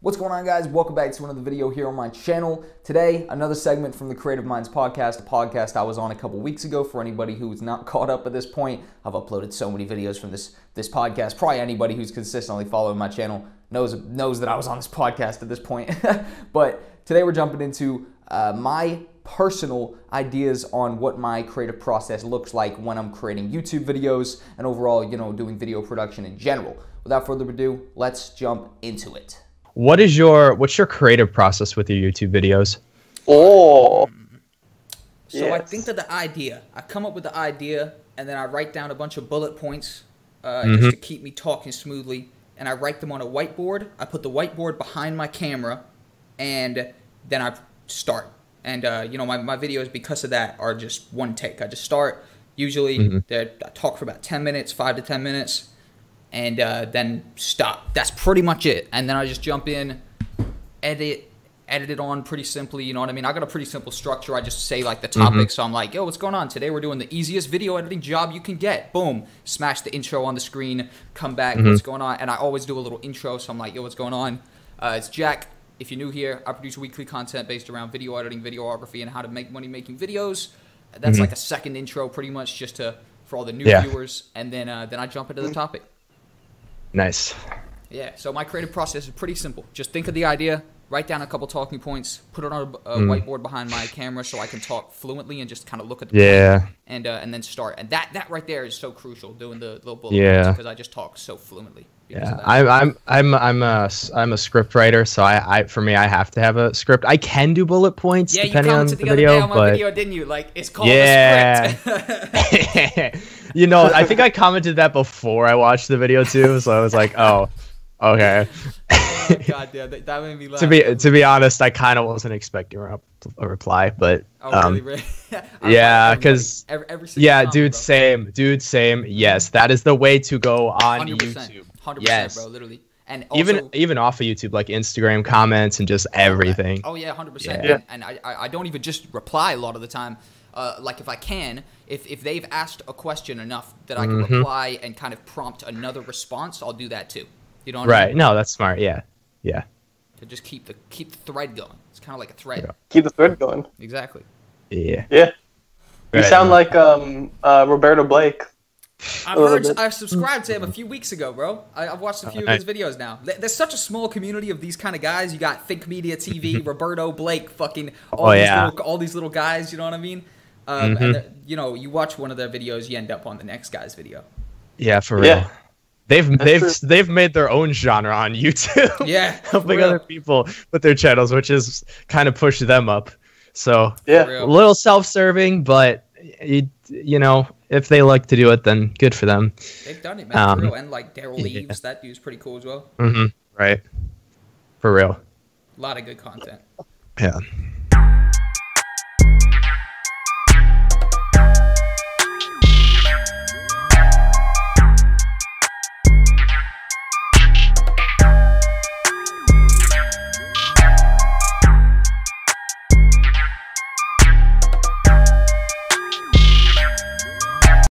What's going on, guys? Welcome back to another video here on my channel. Today, another segment from the Creative Minds podcast, a podcast I was on a couple weeks ago. For anybody who's not caught up at this point, I've uploaded so many videos from this this podcast. Probably anybody who's consistently following my channel knows knows that I was on this podcast at this point. but today, we're jumping into uh, my personal ideas on what my creative process looks like when I'm creating YouTube videos and overall, you know, doing video production in general. Without further ado, let's jump into it. What is your what's your creative process with your YouTube videos? Oh. So I think that the idea, I come up with the idea, and then I write down a bunch of bullet points uh, Mm-hmm. just to keep me talking smoothly. And I write them on a whiteboard. I put the whiteboard behind my camera, and then I start. And uh, you know, my, my videos because of that are just one take. I just start. Usually, Mm-hmm. they're- I talk for about ten minutes, five to ten minutes, and uh, then stop. That's pretty much it. And then I just jump in, edit, edit it on pretty simply. You know what I mean? I got a pretty simple structure. I just say like the topic. So I'm like, yo, what's going on today? We're doing the easiest video editing job you can get. Boom, smash the intro on the screen. Come back. What's going on? And I always do a little intro. So I'm like, yo, what's going on? Uh, it's Jack. If you're new here, I produce weekly content based around video editing, videography, and how to make money making videos. That's like a second intro, pretty much, just to for all the new Yeah. viewers, and then uh, then I jump into the topic. Nice. Yeah, so my creative process is pretty simple. Just think of the idea, write down a couple talking points, put it on a, a Mm. whiteboard behind my camera so I can talk fluently and just kind of look at the Yeah. and uh, and then start. And that that right there is so crucial doing the little bullet Yeah. points because I just talk so fluently. Yeah. I'm I'm I'm I'm a I'm a script writer, so I, I for me I have to have a script. I can do bullet points yeah, you depending on the, the, other video, day on my but video, didn't you? Like it's called Yeah. a script. you know, I think I commented that before I watched the video too, so I was like, "Oh, okay." oh, God, yeah, that, that made me laugh. to be to be honest, I kind of wasn't expecting a, a reply, but oh, um, really, really? Yeah, because everybody. 'cause- every, every yeah, comment, dude, bro. same, dude, same. Yes, that is the way to go on 100%, YouTube. 100%, Yes. bro, literally. And also, even even off of YouTube, like Instagram comments and just everything. Oh yeah, hundred percent. Yeah. And, and I, I I don't even just reply a lot of the time. Uh, like if I can, if if they've asked a question enough that I can Mm-hmm. reply and kind of prompt another response, I'll do that too. You know what I Right? mean? No, that's smart. Yeah, yeah. To just keep the keep the thread going. It's kind of like a thread. Yeah. Keep the thread going. Exactly. Yeah. Yeah. You Right. sound like um uh Roberto Blake. I've heard, bit. I subscribed to him a few weeks ago, bro. I, I've watched a few of Alright. his videos now. There's such a small community of these kind of guys. You got Think Media TV, Roberto Blake, fucking all Oh, these yeah. little all these little guys. You know what I mean? Um, Mhm. And you know, you watch one of their videos, you end up on the next guy's video. Yeah, for real. Yeah. They've they've true. they've made their own genre on YouTube. Yeah, helping other people with their channels, which is kind of pushed them up. So Yeah. A little self-serving, but you, you know, if they like to do it, then good for them. They've done it, man. Um, for real. And like Daryl yeah. Eves, that dude's pretty cool as well. hmm Right. For real. A lot of good content. Yeah.